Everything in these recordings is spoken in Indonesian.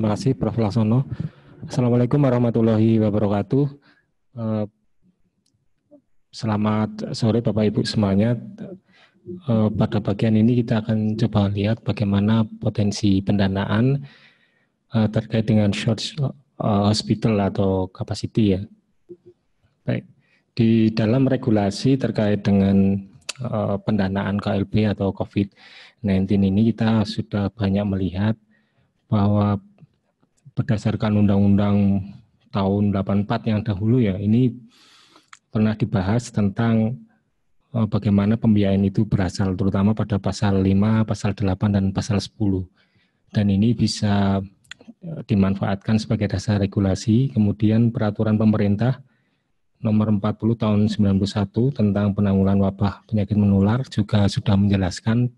Terima kasih Prof. Laksono. Assalamualaikum warahmatullahi wabarakatuh. Eh, selamat sore Bapak Ibu semuanya. Eh, pada bagian ini kita akan coba lihat bagaimana potensi pendanaan eh, terkait dengan short hospital atau capacity ya. Baik. Di dalam regulasi terkait dengan pendanaan KLB atau COVID-19 ini kita sudah banyak melihat bahwa berdasarkan undang-undang tahun 84 yang dahulu ya ini pernah dibahas tentang uh, bagaimana pembiayaan itu berasal terutama pada pasal 5, pasal 8 dan pasal 10. Dan ini bisa uh, dimanfaatkan sebagai dasar regulasi. Kemudian peraturan pemerintah nomor 40 tahun 91 tentang penanggulangan wabah penyakit menular juga sudah menjelaskan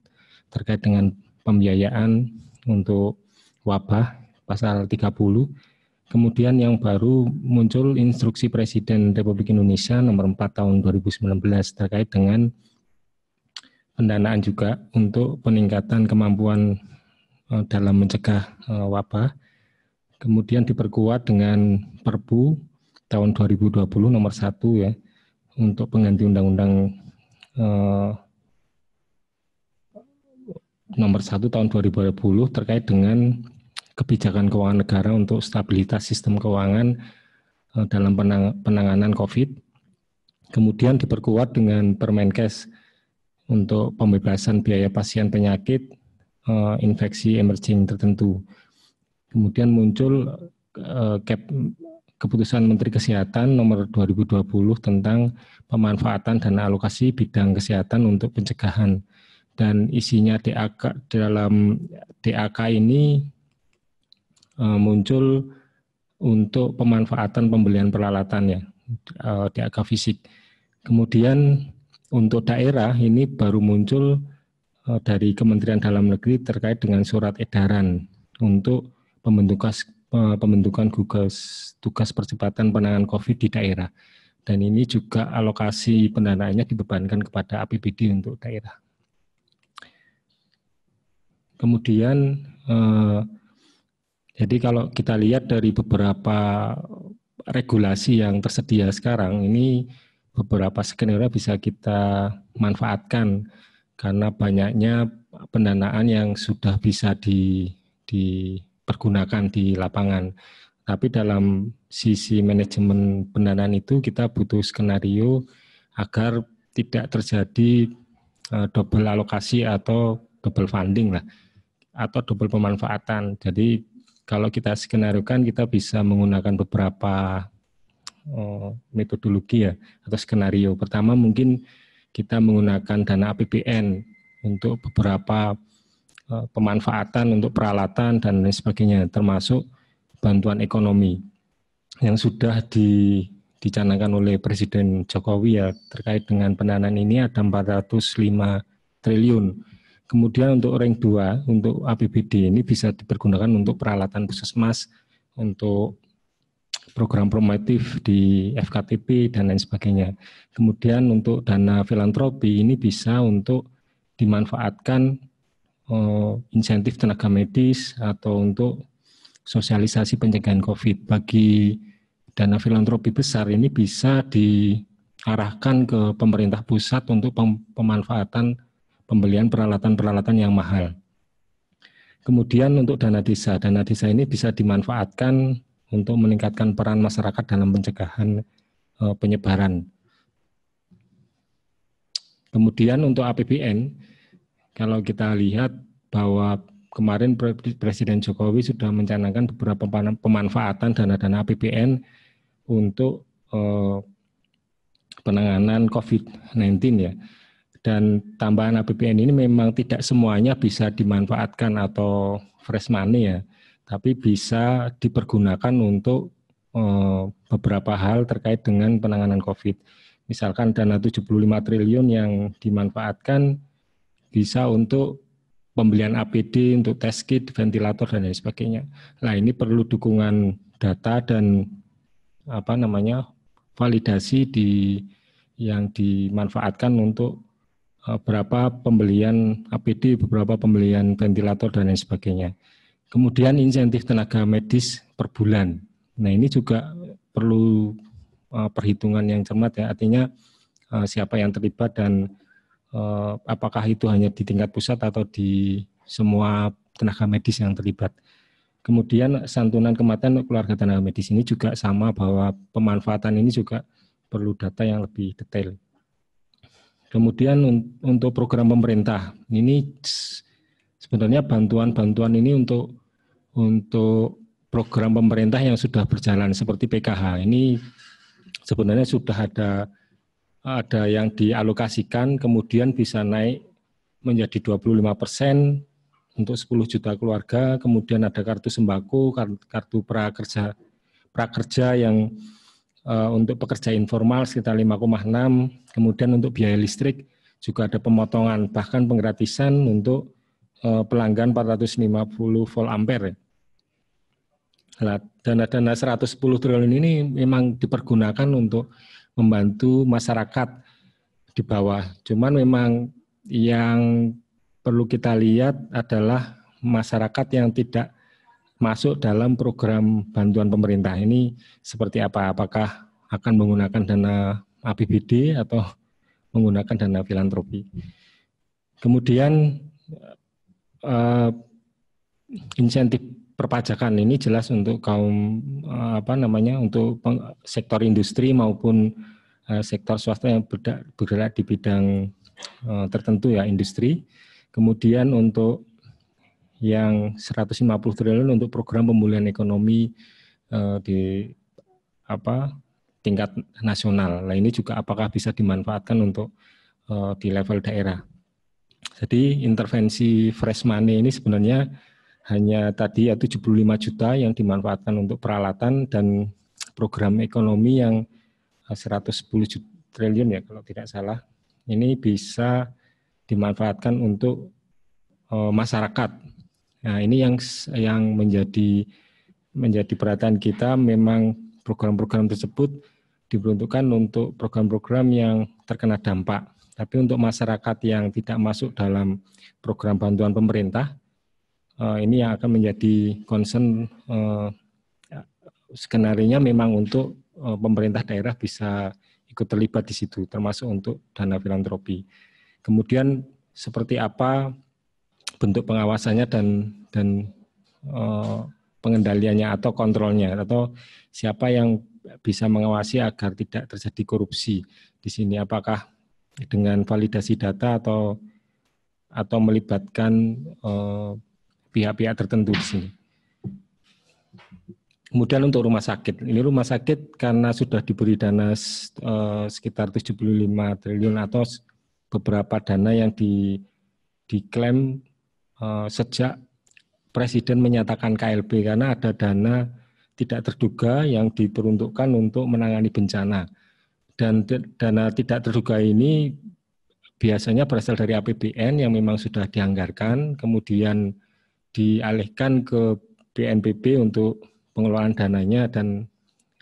terkait dengan pembiayaan untuk wabah pasal 30. Kemudian yang baru muncul instruksi Presiden Republik Indonesia nomor 4 tahun 2019 terkait dengan pendanaan juga untuk peningkatan kemampuan eh, dalam mencegah eh, wabah. Kemudian diperkuat dengan Perpu tahun 2020 nomor 1 ya untuk pengganti undang-undang eh, nomor 1 tahun 2020 terkait dengan kebijakan keuangan negara untuk stabilitas sistem keuangan eh, dalam penanganan COVID. Kemudian diperkuat dengan Permenkes untuk pembebasan biaya pasien penyakit eh, infeksi emerging tertentu. Kemudian muncul eh, keputusan Menteri Kesehatan nomor 2020 tentang pemanfaatan dana alokasi bidang kesehatan untuk pencegahan dan isinya DAK dalam DAK ini uh, muncul untuk pemanfaatan pembelian peralatan ya uh, DAK fisik. Kemudian untuk daerah ini baru muncul uh, dari Kementerian Dalam Negeri terkait dengan surat edaran untuk pembentukan pembentukan gugus tugas percepatan penanganan COVID di daerah. Dan ini juga alokasi pendanaannya dibebankan kepada APBD untuk daerah. Kemudian eh, jadi kalau kita lihat dari beberapa regulasi yang tersedia sekarang ini beberapa skenario bisa kita manfaatkan karena banyaknya pendanaan yang sudah bisa di, dipergunakan di lapangan. Tapi dalam sisi manajemen pendanaan itu kita butuh skenario agar tidak terjadi uh, double alokasi atau double funding lah atau double pemanfaatan. Jadi kalau kita skenario kan kita bisa menggunakan beberapa oh, metodologi ya atau skenario. Pertama mungkin kita menggunakan dana APBN untuk beberapa uh, pemanfaatan untuk peralatan dan lain sebagainya, termasuk bantuan ekonomi yang sudah di, dicanangkan oleh Presiden Jokowi ya terkait dengan pendanaan ini ada 405 triliun Kemudian untuk rank 2, untuk APBD ini bisa dipergunakan untuk peralatan puskesmas, untuk program promotif di FKTP dan lain sebagainya. Kemudian untuk dana filantropi ini bisa untuk dimanfaatkan uh, insentif tenaga medis atau untuk sosialisasi pencegahan COVID. Bagi dana filantropi besar ini bisa diarahkan ke pemerintah pusat untuk pemanfaatan pembelian peralatan-peralatan yang mahal. Kemudian untuk dana desa, dana desa ini bisa dimanfaatkan untuk meningkatkan peran masyarakat dalam pencegahan e, penyebaran. Kemudian untuk APBN, kalau kita lihat bahwa kemarin Presiden Jokowi sudah mencanangkan beberapa pemanfaatan dana-dana APBN untuk e, penanganan COVID-19 ya dan tambahan APBN ini memang tidak semuanya bisa dimanfaatkan atau fresh money ya, tapi bisa dipergunakan untuk eh, beberapa hal terkait dengan penanganan COVID. Misalkan dana 75 triliun yang dimanfaatkan bisa untuk pembelian APD untuk test kit, ventilator dan lain sebagainya. Nah, ini perlu dukungan data dan apa namanya validasi di yang dimanfaatkan untuk berapa pembelian APD, beberapa pembelian ventilator dan lain sebagainya. Kemudian insentif tenaga medis per bulan. Nah ini juga perlu uh, perhitungan yang cermat ya. Artinya uh, siapa yang terlibat dan apakah itu hanya di tingkat pusat atau di semua tenaga medis yang terlibat. Kemudian santunan kematian keluarga tenaga medis ini juga sama bahwa pemanfaatan ini juga perlu data yang lebih detail. Kemudian untuk program pemerintah, ini sebenarnya bantuan-bantuan ini untuk untuk program pemerintah yang sudah berjalan seperti PKH ini sebenarnya sudah ada ada yang dialokasikan kemudian bisa naik menjadi 25 persen untuk 10 juta keluarga, kemudian ada kartu sembako, kartu prakerja prakerja yang untuk pekerja informal sekitar 5,6, kemudian untuk biaya listrik juga ada pemotongan bahkan penggratisan untuk uh, pelanggan 450 volt ampere. Dana-dana 110 triliun ini memang dipergunakan untuk membantu masyarakat di bawah. Cuman memang yang perlu kita lihat adalah masyarakat yang tidak masuk dalam program bantuan pemerintah ini seperti apa? Apakah akan menggunakan dana APBD atau menggunakan dana filantropi? Kemudian uh, insentif perpajakan ini jelas untuk kaum uh, apa namanya untuk sektor industri maupun uh, sektor swasta yang bergerak di bidang uh, tertentu ya industri. Kemudian untuk yang 150 triliun untuk program pemulihan ekonomi uh, di apa tingkat nasional. Nah ini juga apakah bisa dimanfaatkan untuk uh, di level daerah. Jadi intervensi fresh money ini sebenarnya hanya tadi ya 75 juta yang dimanfaatkan untuk peralatan dan program ekonomi yang 110 eh, triliun ya kalau tidak salah. Ini bisa dimanfaatkan untuk masyarakat Nah, ini yang yang menjadi menjadi perhatian kita memang program-program tersebut diperuntukkan untuk program-program yang terkena dampak. Tapi untuk masyarakat yang tidak masuk dalam program bantuan pemerintah, eh, ini yang akan menjadi concern eh, skenario memang untuk eh, pemerintah daerah bisa ikut terlibat di situ, termasuk untuk dana filantropi. Kemudian seperti apa bentuk pengawasannya dan dan uh, pengendaliannya atau kontrolnya atau siapa yang bisa mengawasi agar tidak terjadi korupsi di sini apakah dengan validasi data atau atau melibatkan eh, pihak-pihak tertentu di sini. Kemudian untuk rumah sakit, ini rumah sakit karena sudah diberi dana uh, sekitar 75 triliun atau beberapa dana yang di diklaim Eh, sejak Presiden menyatakan KLB karena ada dana tidak terduga yang diperuntukkan untuk menangani bencana. Dan dana tidak terduga ini biasanya berasal dari APBN yang memang sudah dianggarkan, kemudian dialihkan ke BNPB untuk pengelolaan dananya dan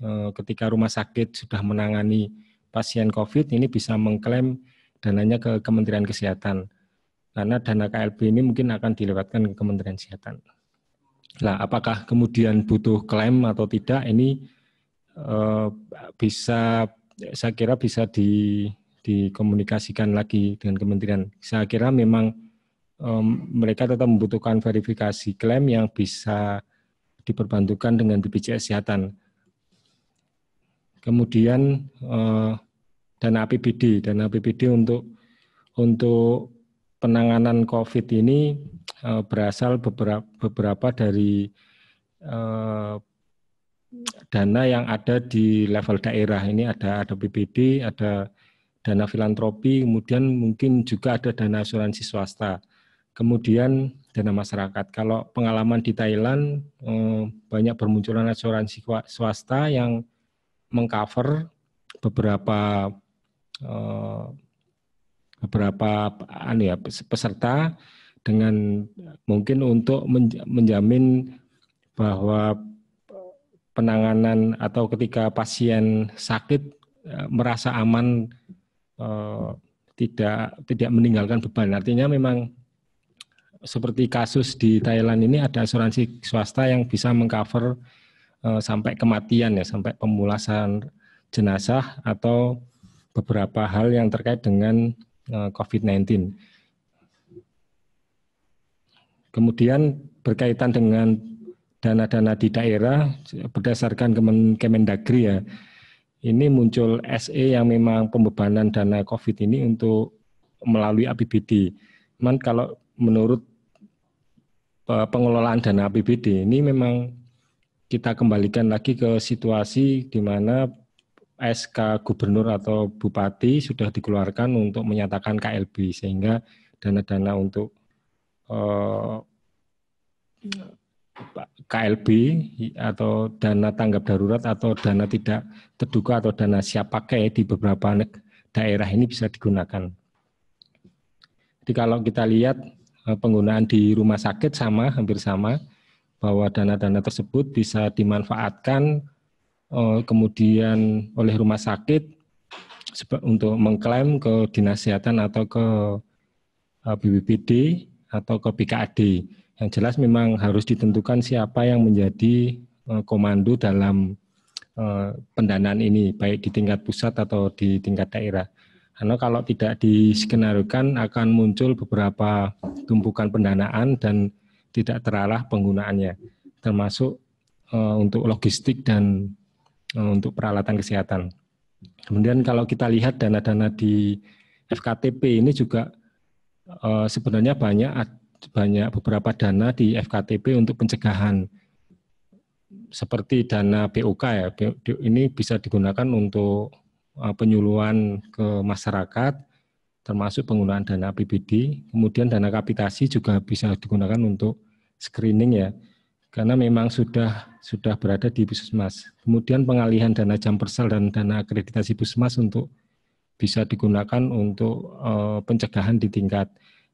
eh, ketika rumah sakit sudah menangani pasien COVID ini bisa mengklaim dananya ke Kementerian Kesehatan karena dana KLB ini mungkin akan dilewatkan ke Kementerian Kesehatan. Nah, apakah kemudian butuh klaim atau tidak ini eh, bisa saya kira bisa di, dikomunikasikan lagi dengan kementerian. Saya kira memang eh, mereka tetap membutuhkan verifikasi klaim yang bisa diperbantukan dengan BPJS Kesehatan. Kemudian eh, dana APBD, dana APBD untuk untuk penanganan COVID ini uh, berasal beberapa, beberapa dari uh, dana yang ada di level daerah. Ini ada ada BPD, ada dana filantropi, kemudian mungkin juga ada dana asuransi swasta. Kemudian dana masyarakat. Kalau pengalaman di Thailand uh, banyak bermunculan asuransi swasta yang mengcover beberapa beberapa anu ya peserta dengan mungkin untuk menjamin bahwa penanganan atau ketika pasien sakit e, merasa aman e, tidak tidak meninggalkan beban. Artinya memang seperti kasus di Thailand ini ada asuransi swasta yang bisa mengcover uh, sampai kematian ya, sampai pemulasan jenazah atau beberapa hal yang terkait dengan COVID-19. Kemudian berkaitan dengan dana-dana di daerah berdasarkan Kemendagri ya, ini muncul SE yang memang pembebanan dana COVID ini untuk melalui APBD. Cuman kalau menurut pengelolaan dana APBD ini memang kita kembalikan lagi ke situasi di mana SK gubernur atau bupati sudah dikeluarkan untuk menyatakan KLB sehingga dana-dana untuk eh, KLB atau dana tanggap darurat atau dana tidak terduga atau dana siap pakai di beberapa daerah ini bisa digunakan. Jadi kalau kita lihat Eh, penggunaan di rumah sakit sama, hampir sama, bahwa dana-dana tersebut bisa dimanfaatkan kemudian oleh rumah sakit untuk mengklaim ke dinas kesehatan atau ke eh, BPBD atau ke BKAD. Yang jelas memang harus ditentukan siapa yang menjadi komando dalam pendanaan ini, baik di tingkat pusat atau di tingkat daerah. Karena kalau tidak diskenariokan akan muncul beberapa tumpukan pendanaan dan tidak terarah penggunaannya, termasuk untuk logistik dan untuk peralatan kesehatan. Kemudian kalau kita lihat dana-dana di FKTP ini juga uh, sebenarnya banyak banyak beberapa dana di FKTP untuk pencegahan seperti dana BOK ya. Ini bisa digunakan untuk Eh, penyuluhan ke masyarakat, termasuk penggunaan dana APBD. Kemudian dana kapitasi juga bisa digunakan untuk screening ya, karena memang sudah sudah berada di puskesmas. Kemudian pengalihan dana jam persel dan dana akreditasi puskesmas untuk bisa digunakan untuk uh, pencegahan di tingkat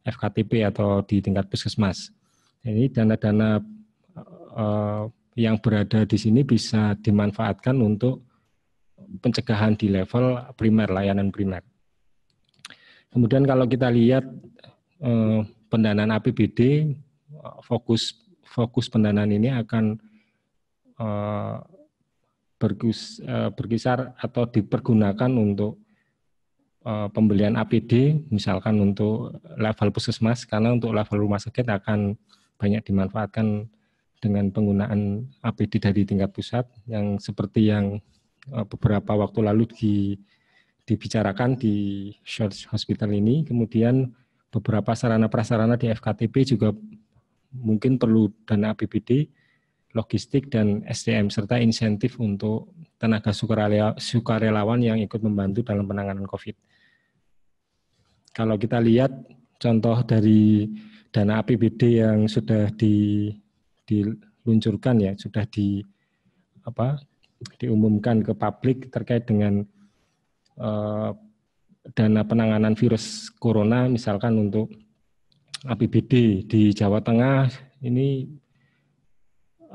FKTP atau di tingkat puskesmas. Ini dana-dana uh, yang berada di sini bisa dimanfaatkan untuk pencegahan di level primer, layanan primer. Kemudian kalau kita lihat eh, pendanaan APBD, fokus fokus pendanaan ini akan eh, berkis, eh, berkisar atau dipergunakan untuk eh, pembelian APD, misalkan untuk level puskesmas, karena untuk level rumah sakit akan banyak dimanfaatkan dengan penggunaan APD dari tingkat pusat yang seperti yang beberapa waktu lalu di, dibicarakan di short hospital ini. Kemudian beberapa sarana prasarana di FKTP juga mungkin perlu dana APBD, logistik dan SDM serta insentif untuk tenaga sukarelawan yang ikut membantu dalam penanganan COVID. Kalau kita lihat contoh dari dana APBD yang sudah di, diluncurkan ya, sudah di apa diumumkan ke publik terkait dengan uh, dana penanganan virus corona misalkan untuk APBD di Jawa Tengah ini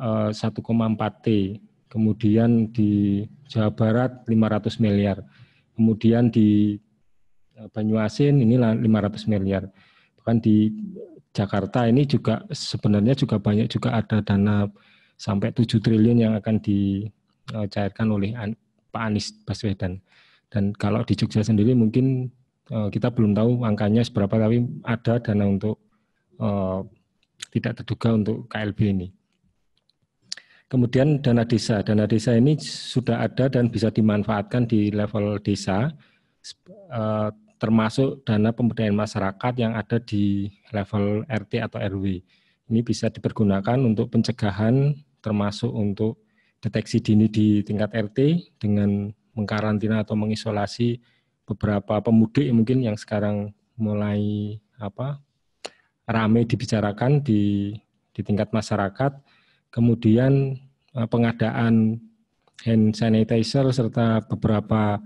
1,4 T, kemudian di Jawa Barat 500 miliar, kemudian di eh, Banyuasin ini 500 miliar. Bahkan di Jakarta ini juga sebenarnya juga banyak juga ada dana sampai 7 triliun yang akan di dicairkan eh, oleh Pak Anies Baswedan. Dan kalau di Jogja sendiri mungkin kita belum tahu angkanya seberapa, tapi ada dana untuk tidak terduga untuk KLB ini. Kemudian dana desa, dana desa ini sudah ada dan bisa dimanfaatkan di level desa, uh, termasuk dana pemberdayaan masyarakat yang ada di level RT atau RW. Ini bisa dipergunakan untuk pencegahan, termasuk untuk deteksi dini di tingkat RT dengan mengkarantina atau mengisolasi beberapa pemudik mungkin yang sekarang mulai apa ramai dibicarakan di di tingkat masyarakat kemudian eh, pengadaan hand sanitizer serta beberapa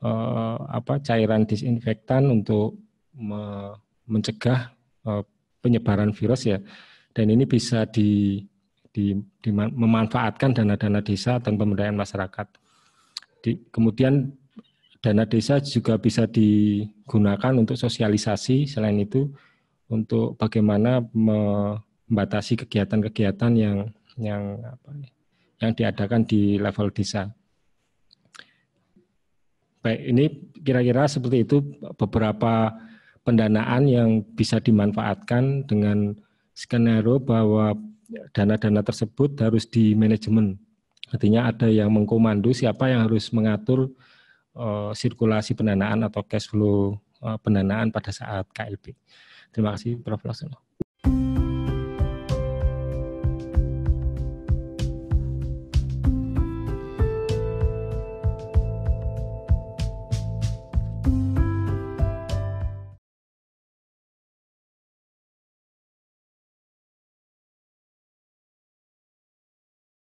eh, apa cairan disinfektan untuk me, mencegah eh, penyebaran virus ya dan ini bisa di di, di memanfaatkan dana-dana desa dan pemberdayaan masyarakat. Di, kemudian dana desa juga bisa digunakan untuk sosialisasi. Selain itu, untuk bagaimana membatasi kegiatan-kegiatan yang yang apa, yang diadakan di level desa. Baik, ini kira-kira seperti itu beberapa pendanaan yang bisa dimanfaatkan dengan skenario bahwa dana-dana tersebut harus di manajemen. Artinya ada yang mengkomando siapa yang harus mengatur uh, sirkulasi pendanaan atau cash flow uh, pendanaan pada saat KLB. Terima kasih Prof. Laksono.